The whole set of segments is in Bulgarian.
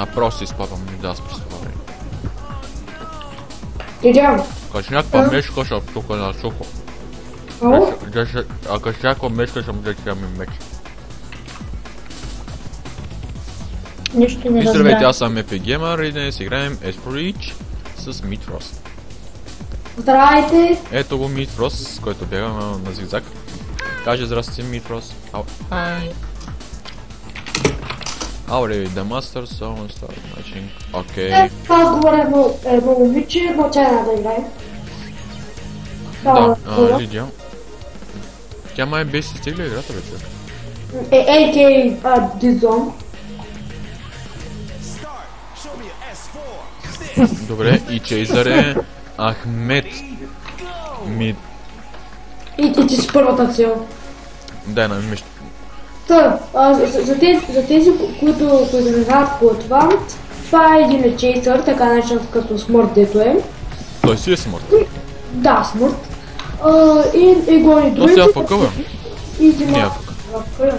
Направо се изпадам и да това време. Идем. Като някаква мешка ще тук на сухо. А като някаква мешка ще да ми меч. Нищо не И здравейте, разбрах. аз съм Epic Gamer и днес играем Esprit с Митфрост. Здравейте. Ето го Митфрост, който бяга на, на зигзаг. Каже здрасти Митфрост. Ау. Хай. Е, аз говоря едно, едно момиче, но тя няма да играе. Става Да, хора. а, Лидия. Тя май беше стигла играта, човек. Е, AK Дизон. Добре, и Чейзър е Ахмед. Ми... И, ти си първата цел. Дай на миш... Та, а, за, за, тези, за тези, ко- които, които не знаят какво е това, това е един чейсър, така наречен като смърт, дето е. Той си е смърт. Да, смърт. А, и, и гони другите. си афъка, бе. И взима... Е.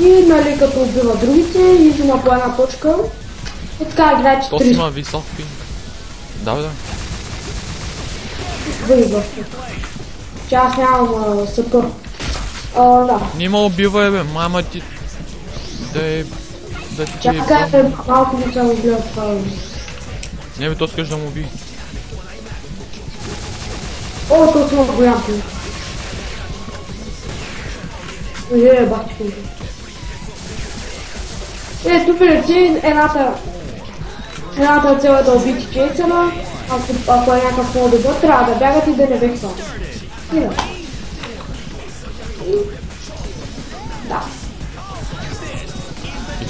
И нали като убива другите, и взима по една точка. И така играете То си 3 има висок пинг. Да, бе, да. въигращи. Че аз нямам съпър. А, да. Не ма убивай, бе, мама ти... Да е... Да ти е... Чакай, бе, малко гледат това. бе. Не бе, то искаш да му уби. О, то има голям пинг. Е, бахти пинг. Е, тук рече едната... Едната цел е да убити Чейсъна, ако, ако е някакъв много добър, трябва да бягат и да не. И да.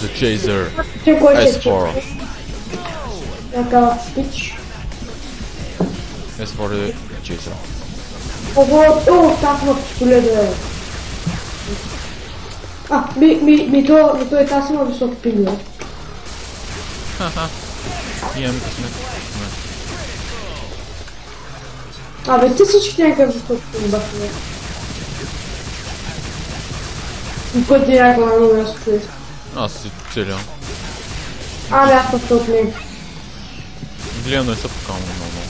It's a chaser. Че кой ще че? S4. Някакъв пич. S4 е chaser. Ого, о, тази има пистолет, бе. А, ми, ми, ми то, ми то е тази има висок пинг, бе. Ха-ха. Имам късмет. Не. Абе, ти всички някакъв висок пинг, бе. бе. И пъти някаква на много място човек. Аз си целя. А, не, аз съм топ не. Гледам не са покално много. много.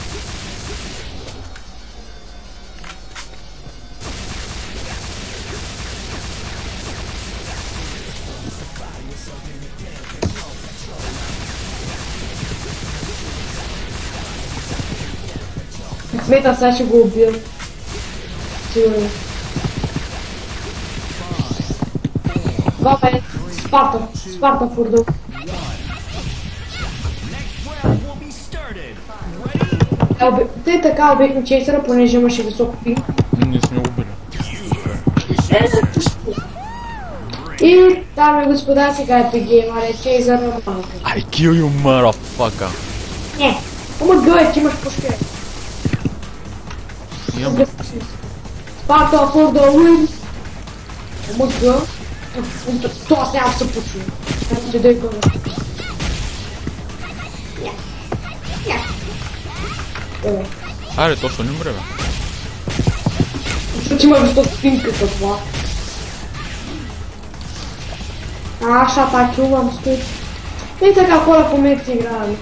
Ахмета сега ще го убия. Сигурно. Това бе Спарта. Спарта Фурдо. Е, уби- Те така убихме Чейсъра, понеже имаше висок пинг. Не сме го били. И дами и господа, сега е Геймър, е Чейзър на малко. I kill you, motherfucker. Не, ама гъй, ти имаш пушки. Имам... Спарта Фурдо win. Ама гъй. То аз нямам се почва. Ето ти дай гъй. Добре. Айде, точно не умре, бе. Защото има висок пинг като това. А, аз ще атакувам стои. И така хора по си играем.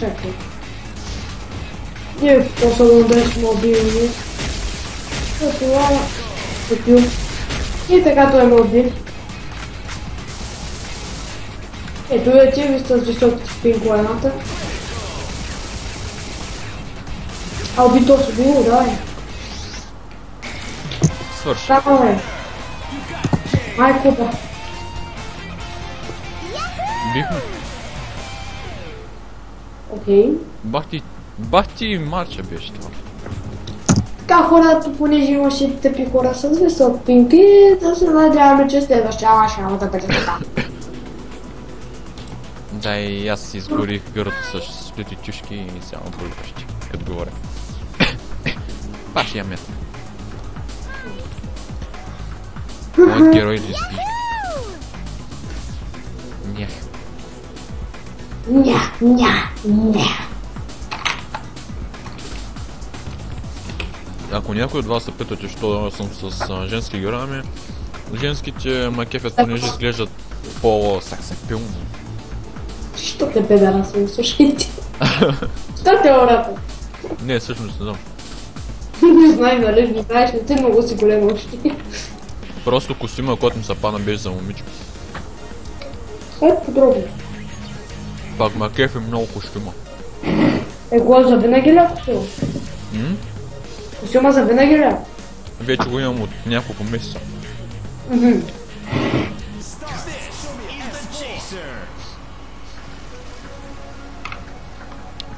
Чакай. Ние по-особено да сме мобилни. Ето това купил. И така той ме уби. Ето е ти ви с висок пинг едната. А уби то с убило, давай. Свърши. Само е. Майко да. Бихме. Окей. Бах ти... Бах ти марча беше това. Така хората, понеже имаше тъпи хора с висок пинг и да се надяваме, че следващия ще да бъде така. Да, и аз си изгорих гърлото с сплити чушки и само bulкащи, като говоря. Баш я мет. Моят герой ли сби? Нях. Ня, ня, ня. Ако някой от вас се питате, що съм с а, женски герои, ами женските макефят, понеже изглеждат по-сексапилни. Що те педара се слушайте? Що те ората? Не, всъщност не знам. Не знам, нали? Не знаеш, не ти много си голем още. Просто костюма, който ми се пана беше за момиче. Е, подробно. Пак ма кеф е много костюма. Е, го за винаги ли костюма? Костюма за винаги ли? Вече го имам от няколко месеца. Мгм.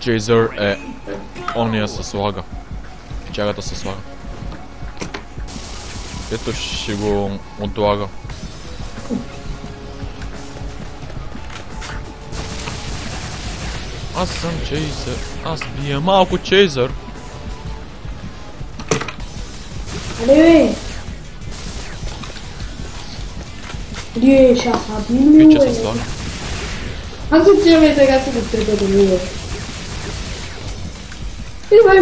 Чейзър е ония с лага. Чагата с лага. Ето ще го отлага. Аз съм Чейзър. Аз бия малко Чейзър. Али, бе! Али, ще сабило, Пича е. с лага. Аз се тия ме сега си го трепа да ми е. И май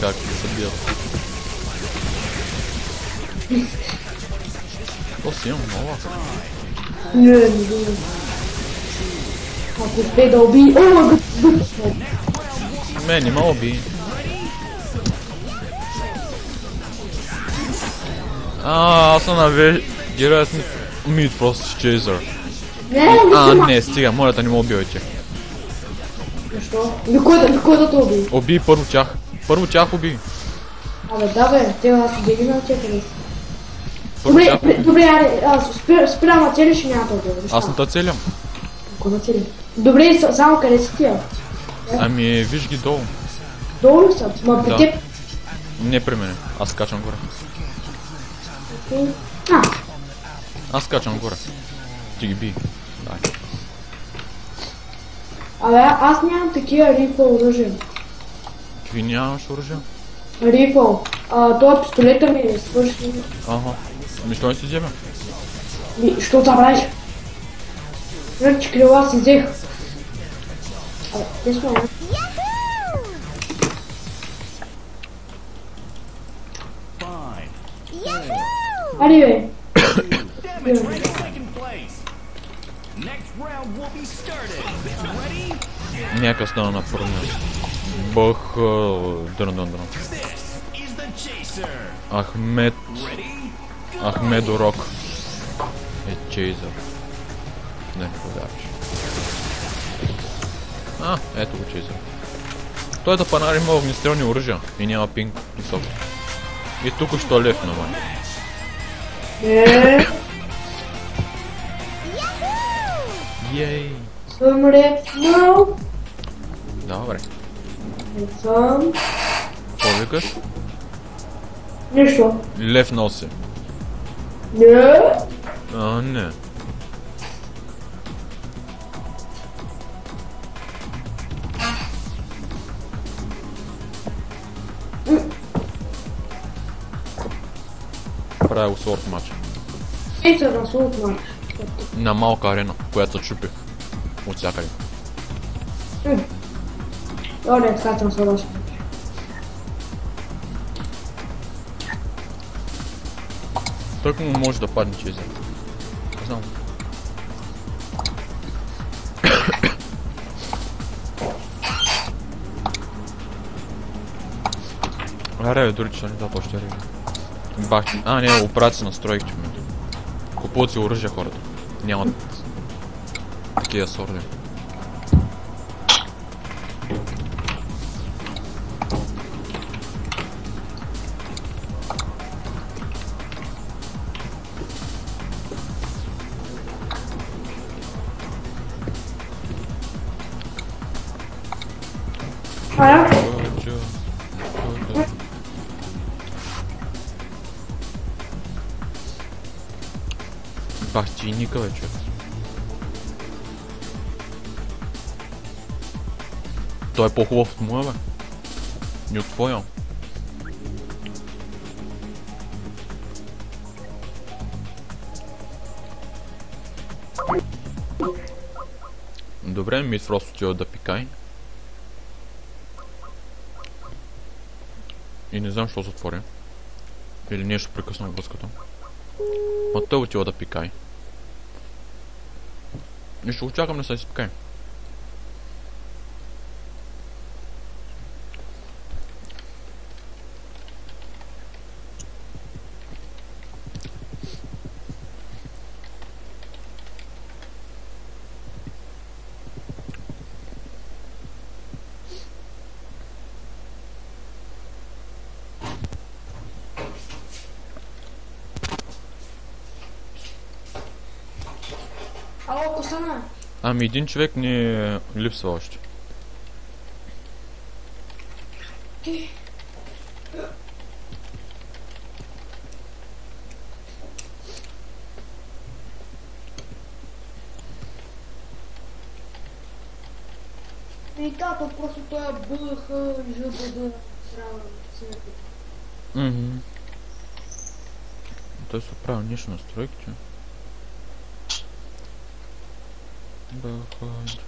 как се бият. То си имам нова. Не, не, не. Ако успее да уби... О, гът, гът. Ме, не ма уби. А, аз съм на ве... Героят ми... Мид просто с Чейзър. Не, не, А, не. не, стига, моля да не убивайте. Защо? Ми кой да, ми кой да те уби? Уби първо тях. Първо тях уби. Абе, да бе, те аз беги на четири. Първо Добре, тях при- добре, аре, аз спира, спира на цели ще няма убия. Аз не те целям. Ако на цели. Добре, само къде си тия? Ами, виж ги долу. Долу ли са? Ма при Да. теб. Не при мене. Аз качам горе. А, Аз качам горе. Ти ги би. Дай. Абе, аз нямам такива рифъл оръжия. Какви нямаш оръжия? Рифъл. А, това пистолета ми е свърши. Ага. Ами, що не си вземе? Ми, що забравиш? Значи крила си взех. Абе, те сме? Ари, бе. Next round will be started. Някак стана на първо място. Бах... Дрън, дрън, дрън. Ахмед... Ready? Ахмедорок. Е Чейзър. Не, повярваш. А, ето го Чейзър. Той да панари има огнестрелни оръжия и няма пинг високо. И тук що лев на май. Не, Ей! Съм репнал. Добре. Не съм. Какво викаш? Нищо. Лев носи. Не. А, не. Правя го сорт матч. Ей, се разсулт мач. На малка арена, която се чупи. От всякъде. Добре, скачам се разсулт. Тък му може да падне чейзър. Не знам. Аре, бе, дори че не да почти реги. Бах, а не, операция настройки в момента. Купуват си оръжие хората. Нямат Такива сорди. Ая? Бах Той е по-хубав от моя, бе. И от твоя. Добре, ми просто отива да пикай. И не знам, що затворя. Или ние ще прекъснем връзката. А той отива да пикай. И ще го чакам да се изпикай. Ало, Костана, Ами един човек ни липсва още. и тато просто той е БХ, ЖБД, трябва да се. Той се оправя нищо настройките. Бъхаджа.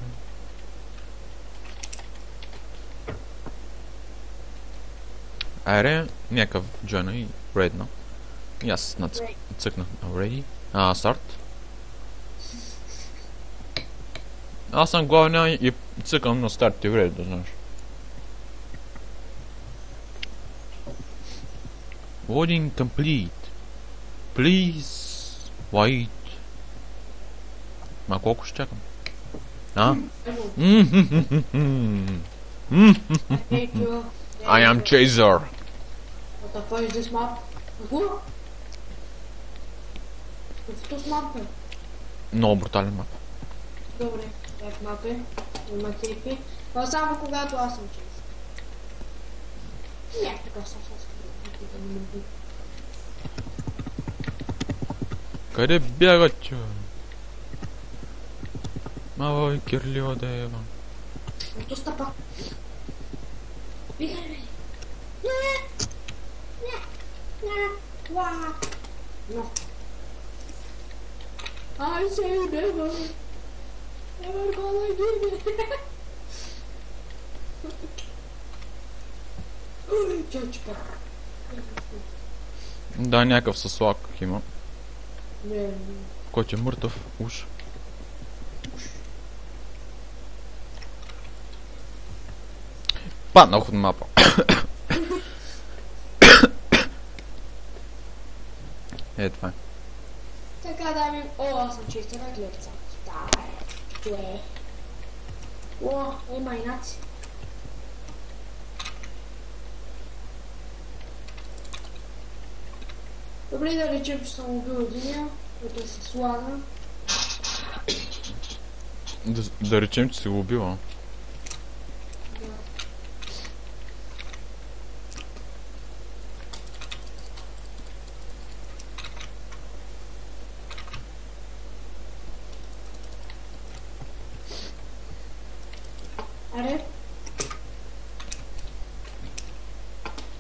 Айре, някакъв джойна и редно. И аз цъкнах на ready. А, старт. Аз съм главния и цъкам на старт и ready, да знаеш. Loading complete. Please wait. Ма колко ще чакам? Ево, Mm-hmm. I am Chaser. What the fuck is this map? Какво с мапа? Много брутален мап. Добре, как мапе? Има клипи. Но само когато аз съм чест. Не, така съм с. Къде бягат, чо? Мавой кирлива дева. Ето стъпа. Бигай, бе. Не! Не! Не! Ва! Но. I say never. Never gonna give it. Ой, чачка. Да, някакъв със лак има. Не, не. Който е мъртъв, уж. Паднах от мапа. е, това е. Така да ми... О, аз съм чиста на гледца. Дай. Ге. О, има инаци. Добре да речем, че съм убил единия, който е с лана. Да, да речем, че си го убила. Да. Аре.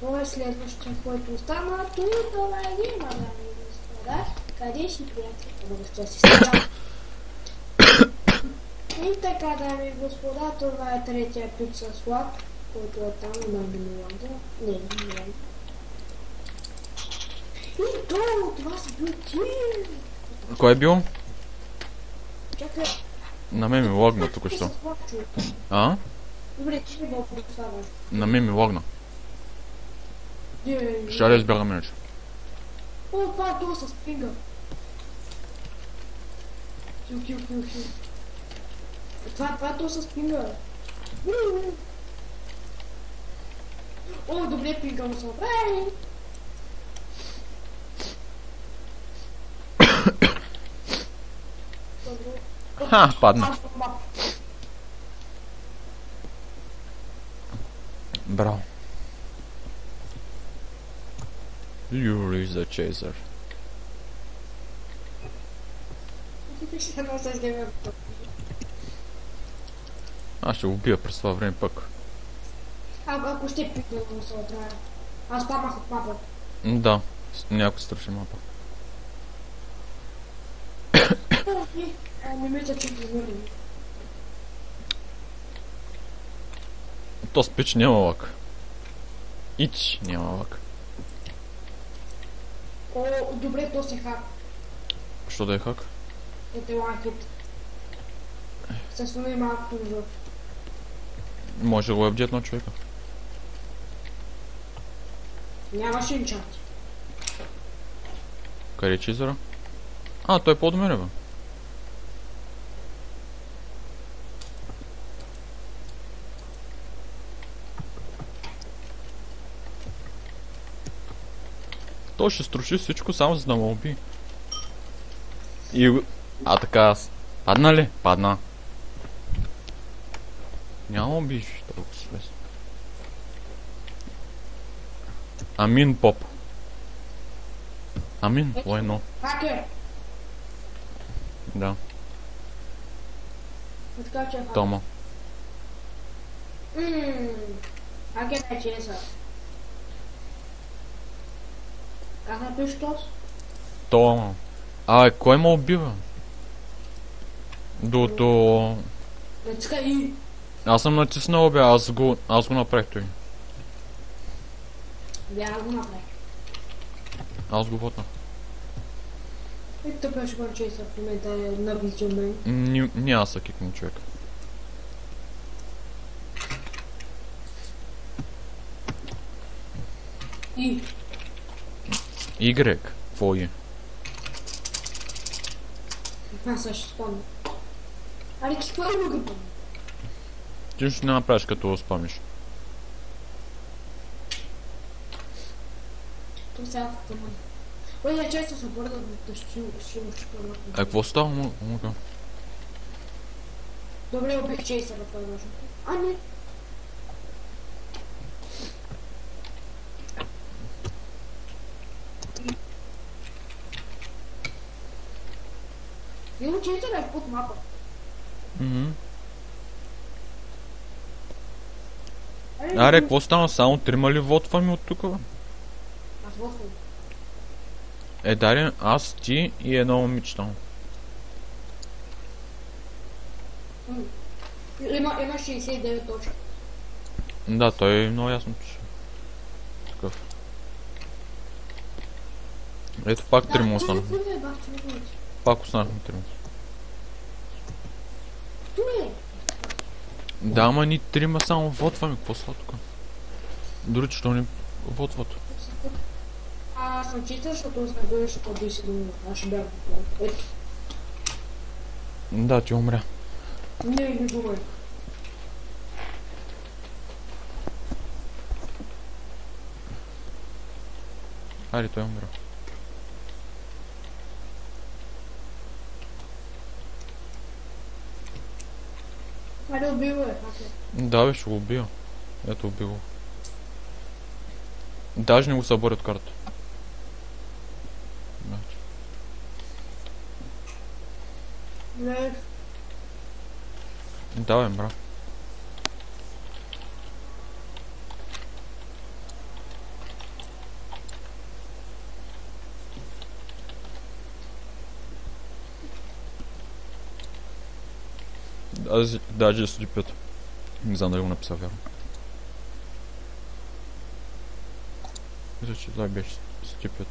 Това е следващия, който остана. Тук това е има, дами и господа. Къде си, приятели? Благодаря си сега. И така, дами и господа, това е третия пик с лак, който е там на Миланда. Не, Миланда. И то, това си бил ти! Кой е бил? Чакай, На мен ми логна лак, човек. А? Добре, ти ще го. На мен ми логна. Ще да избягам иначе. О, това е то с пинга. Хил, хил, хил, хил. Това, това е то с пинга. О, добре, пинга му се направи. Ха, падна. Браво. Yuri is the chaser. Аз ще го убия през това време пък. А, ако ще пикна му се отрая. Аз паднах от мапа. М, Да, някой страшен мапа. Не, мисля, че. То спич няма лак. Ич няма лак. О, добре, то се хак. Що да е хак? Да те лайкат. Се свали малко назад. Може го е бдят на човека. Нямаш инчат. Къде е чизъра? А, той е мене, бе. Той ще струши всичко само за да ме уби. И... А така аз. Падна ли? Падна. Няма убиш толкова с лесно. Амин поп. Амин! Да, Е е хак. Тома. Ммм. Хакер е чеса. Как напиш тос? Тома. А, кой ме убива? До, до... Децка и... Аз съм натиснал, бе, аз го, аз го направих той. Бяга го направи. Аз го вотнах. Тук беше го чеса в момента е мен. Ни, не аз са кикни човек. И... Y, е? Аз ще спомня. Али, какво е другото? Ти ще не направиш като го спомниш. То сега в тъмън. Ой, я често се бърда да ще ще ще А какво става му? Добре, убих чейса да важно. А, не. Его чейса е под мапа. Мгм. Аре, Аре, какво стана? Само трима ли вотваме от тук? Аз въхвам. Е, Дарин, аз, ти и едно момиче там. Има, има 69 точки. Да, той много ясно пише. Такъв. Ето пак трима е, тук е. Пак останахме трима. Да, ама ни трима само вотваме. Какво тук? Дори що ни вотват. Аз съм чиста, защото съм бил, защото си ще бях. Ето. Да, ти умря. Не, не думай. Аре, той умря. Айде убил е. хакер. Да, бе, ще го убия. Ето, убил го. Даже не го събори от карта. Значи. Не, Да, бе. Даже, даже слепет. Не знам дали го написал вярно. Мисля, че това беше стипет.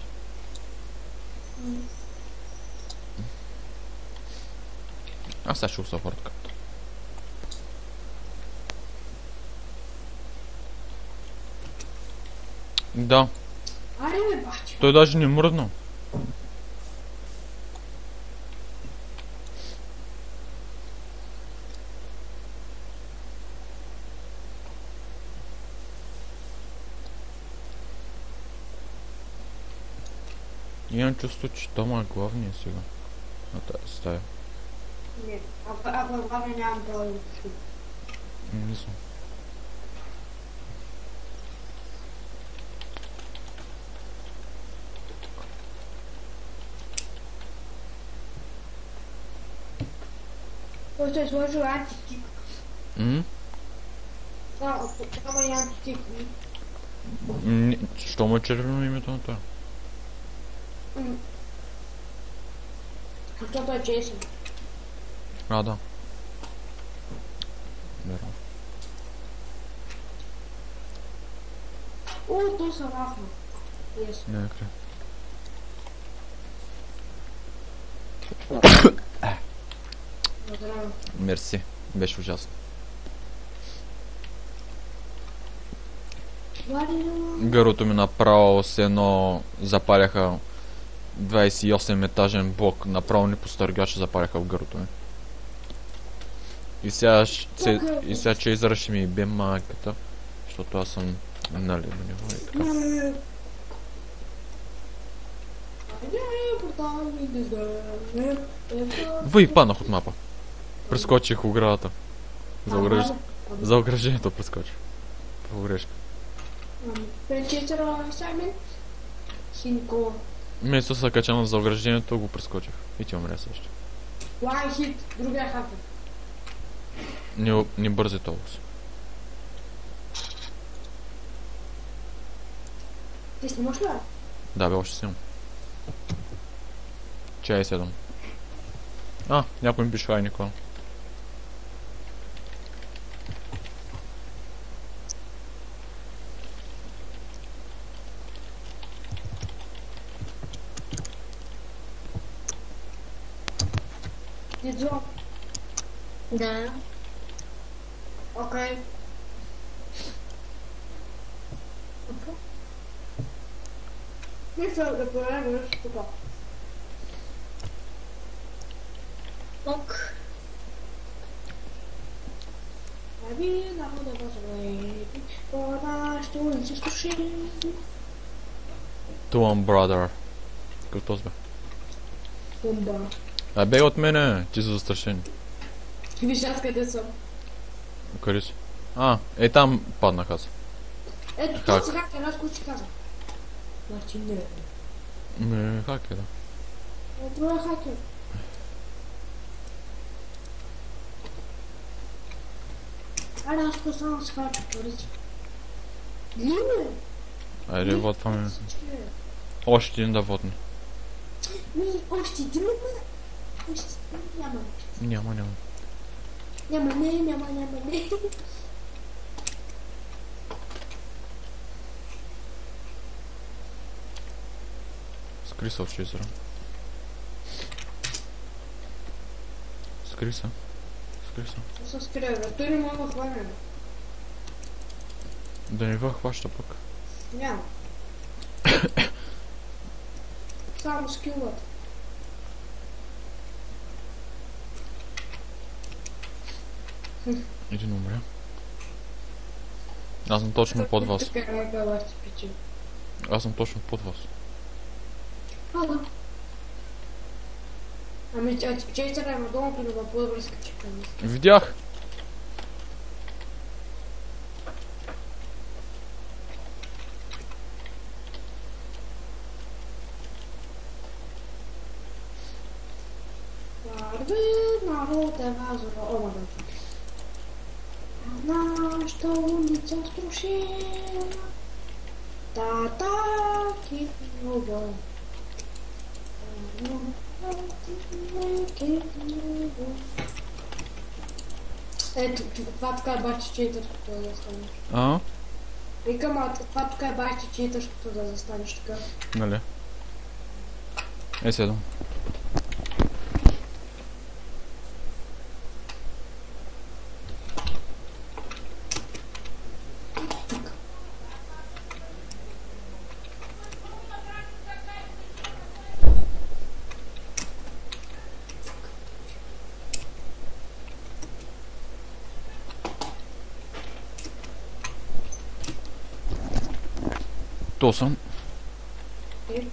Аз сега ще. Да, баче. той даже не мръдна. Чувство, че Тома е главният сега. На тази стая. Не, ако, ако главен нямам пускам. Не знам. Който е сложил антикик. М? Да, и антикик. М, Що му е червено името на това? Защото е чесен. А, да. Верно. О, то са лахно. Yes. Здраво. Мерси. Беше ужасно. Гърлото ми направо с едно запаляха 28 етажен блок. Направо ни по стъргача запаляха в гърлото ми. И сега, се, и сега че ще ми бе майката, защото аз съм нали до него и така. Въй, паднах от мапа. Прескочих оградата. За, ограж... За ограждението прескочих. По грешка. Пречетера Саймон. Хинко. Вместо се кача за ограждението, го прескочих. И ти умря също. One hit, другия хакер. Не, не бързи толкова. Ти снимаш ли? Да, бе, още снимам. Чай седам. А, някой ми пише хай, Никола. Да. Окей. Нищо да проверяваш тук. Ок. Ами, само да бъде Вода, ще не се слуши. Туан Brother. Какво сбе? Бомба. А бе от мене, ти са застрашени. Виж аз къде съм. Къде си? А, е там паднах аз. Ето, това сега една с си каза. Значи не. Ме, как е да? Ето е хакер. Аре, аз тук само с хакер, парици. Лиме! Айде, вотваме. Още един да вотне. Ми, още един има. Още няма. Няма, няма. Няма не, няма, няма не. Скри се от чизера. Скри се. Скри се. Това се скрия, бе. Той не мога да хване, бе. Да не ви хваща пък. Няма. Само скилът. Един умря. Аз съм точно под вас. Е. Аз съм точно под вас. Ами, а ти чейте да надолу, но по-добре скачи към. Видях! Това така е бачи читърското да застанеш. А? Викам, а това тук е бачи читърското да застанеш така. Нали? Е, седам. То съм. Е,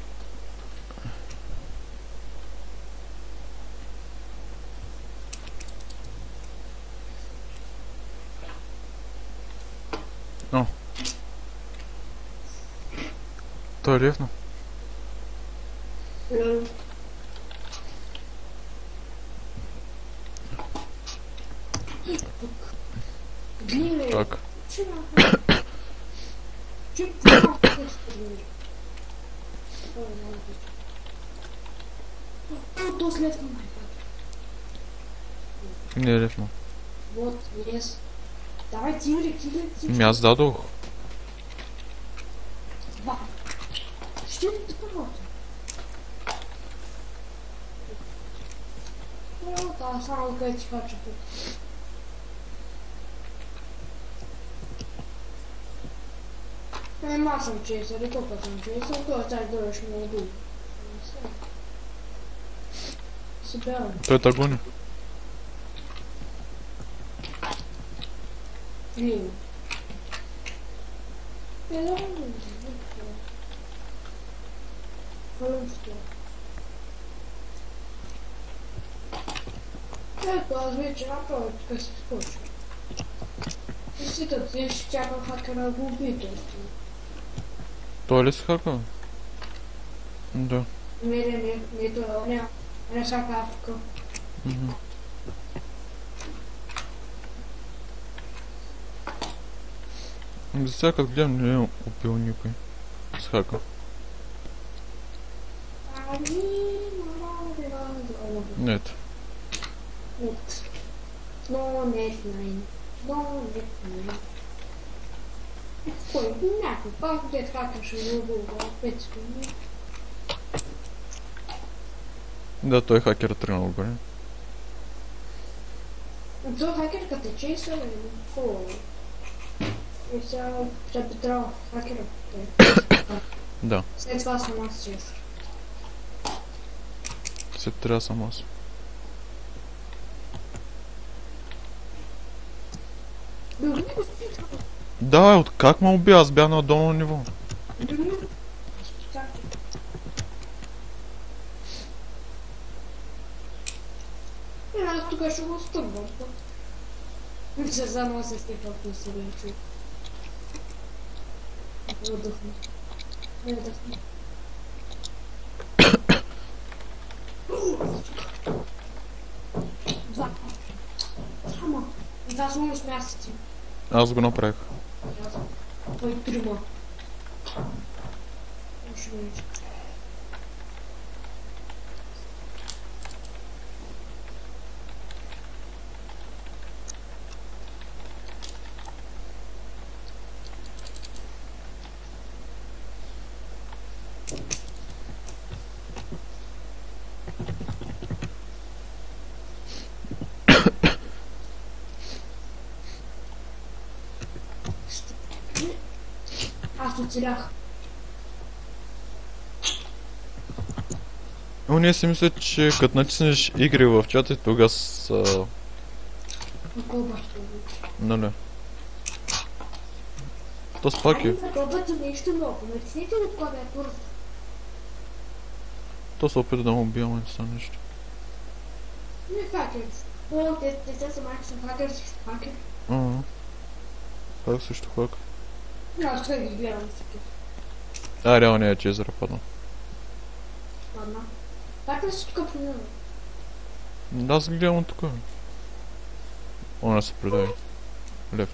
Той е левно. лъл. Глине, Так. чина. Чик, това е глине. О, много обичам. О, то след това. Не е левно. Вот, yes. Давай, ти, Юрик, ти, ти. Ми аз дадох. Ще ти първото. О, да, само къде ти хача тук. Не, ма съм чесър, и тук съм чесър, той цар дойш много бял. Той те гони. Вие. Е, да, не знам. Пълно що. Ето, аз вече направо така се скоча. И си тук, я ще чакам хакера го убиете. Той ли си хакал? Да. Не, не, не, не, това не, не всяка Африка. Мгм. За като гледам не е убил никой. С хака. Ами. Нет. Нет. Но нет, nein. Но нет, nein. Кой, дед хакер ще го убил, пет секунди. Да, той хакер тръгнал горе. То хакер като е чейса, е хубаво. И сега хакера. Да. След това съм аз чейсър. След трябва съм аз. Да, от как ме уби? Аз бях на долно ниво. Се заедно се стефа в се вече. Въдъхна. Не въдъхна. Два. Ама. Това са умиш мястици. Аз го направих. Той трима. Още вече. Аз оцелях. Но ние си мислят, че като натиснеш игри в чата, тогава са... Вече? Нали? То спак е. Ами, пробвате нещо ново. Натиснете го клавиатурата. То се опита да му убия, ама не стана нищо. Не хакер. О, те, те са майка са хакер срещу хакер. Ага. Пак също хак. Аз сега ги гледам с такива. А, реалният е Чезър падна. Ладно. Как да си тук помина? Да, аз ги гледам тук. Она се предаде. Лев.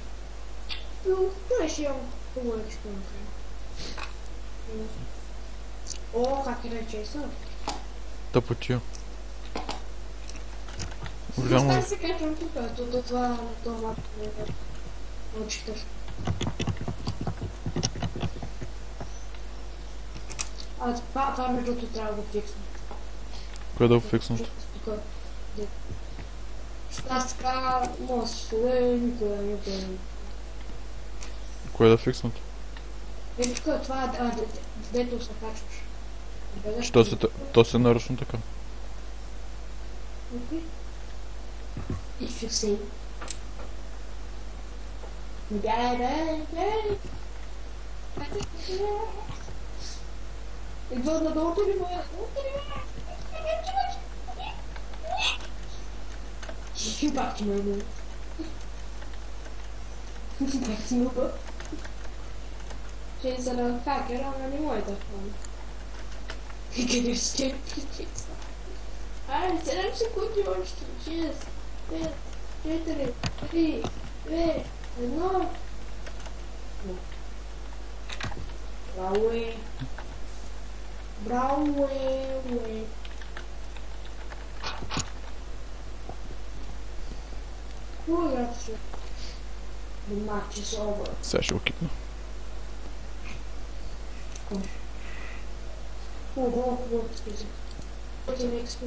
Но, това ще имам хубаво експеримент. О, хакер е чесър. Тъпотия. Голямо. Аз се качвам тук, до, до това, на това научихте. А това, това между другото трябва да го фиксна. Кое да го фикснат? Де- Аз така мога да се слуе, никой, никой. Кое да фикснат? Е, тук това, де- дето се качваш. Що се, то се нарочно така. Окей. И фиксей. Бяй, бяй, бяй. Идва надолу ли моя? Бах ти ме ме. Бах ти ме ме. Ще за да хакера, ама не може да хвана. И къде ще причеса? Айде, 7 секунди още. 6, 5, 4, 3, 2, 1. Браво е. Браво е, уе. Хубаво играта ще. The match is over. Сега ще го кикна. Ого, вот список. Этим экспи.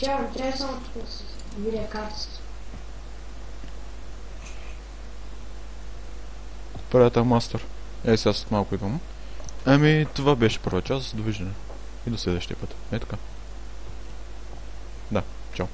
Трябва, трябва само тук да се видя картата. Приятел мастър. Е, сега след малко идвам. Ами, това беше първа част. Довиждане. И до следващия път. Е така. Да, чао.